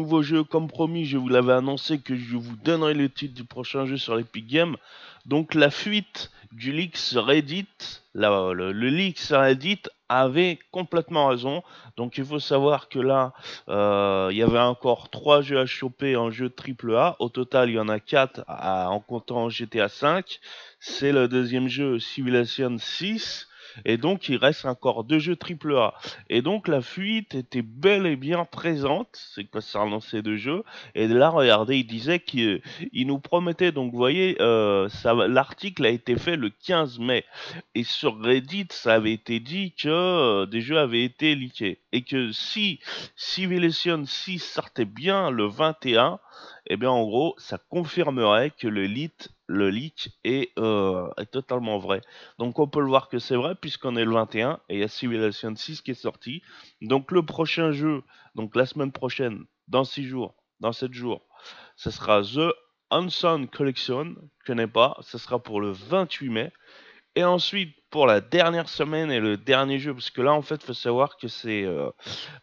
nouveau jeu, comme promis, je vous l'avais annoncé que je vous donnerai le titre du prochain jeu sur l'Epic Games. Donc la fuite du leak Reddit, le, leak sur Reddit avait complètement raison. Donc il faut savoir que là, euh, il y avait encore 3 jeux à choper en jeu AAA. Au total, il y en a 4 en comptant GTA 5. C'est le deuxième jeu Civilization 6. Et donc, il reste encore deux jeux AAA. Et donc, la fuite était bel et bien présente. C'est que ça relançait deux jeux. Et là, regardez, il disait qu'il nous promettait. Donc, vous voyez, euh, l'article a été fait le 15 mai. Et sur Reddit, ça avait été dit que euh, des jeux avaient été leakés. Et que si Civilization 6 sortait bien le 21, eh bien, en gros, ça confirmerait que le le leak euh, est, totalement vrai. Donc on peut le voir que c'est vrai puisqu'on est le 21 et il y a Civilization 6 qui est sorti. Donc le prochain jeu, donc la semaine prochaine, dans 6 jours, dans 7 jours, ce sera The Unsung Collection, je connais pas, ce sera pour le 28 mai. Et ensuite, pour la dernière semaine et le dernier jeu, parce que là, en fait, faut savoir que c'est euh,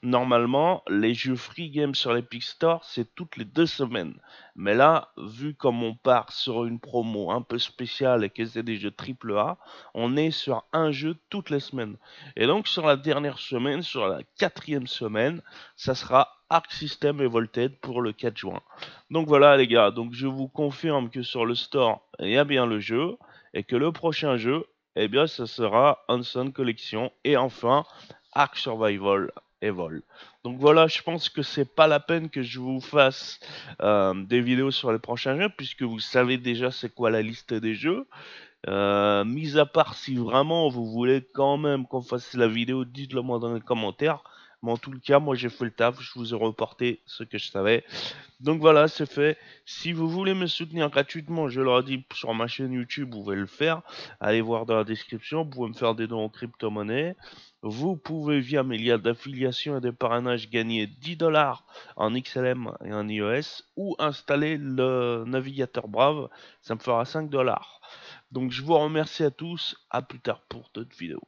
normalement les jeux free game sur l'Epic Store, c'est toutes les deux semaines. Mais là, vu comme on part sur une promo un peu spéciale et que c'est des jeux AAA, on est sur un jeu toutes les semaines. Et donc, sur la dernière semaine, sur la quatrième semaine, ça sera Arc System Evolted pour le 4 juin. Donc voilà, les gars. Donc je vous confirme que sur le store, il y a bien le jeu et que le prochain jeu, eh bien, ce sera Hanson Collection et enfin Ark Survival Evol. Donc voilà, je pense que c'est pas la peine que je vous fasse euh, des vidéos sur les prochains jeux puisque vous savez déjà c'est quoi la liste des jeux. Euh, mis à part si vraiment vous voulez quand même qu'on fasse la vidéo, dites-le moi dans les commentaires. Mais en tout cas, moi j'ai fait le taf, je vous ai reporté ce que je savais. Donc voilà, c'est fait. Si vous voulez me soutenir gratuitement, je leur dis sur ma chaîne YouTube, vous pouvez le faire. Allez voir dans la description, vous pouvez me faire des dons en crypto-monnaie. Vous pouvez via mes liens d'affiliation et de parrainage gagner 10 dollars en XLM et en iOS ou installer le navigateur Brave, ça me fera 5 dollars. Donc je vous remercie à tous, à plus tard pour d'autres vidéos.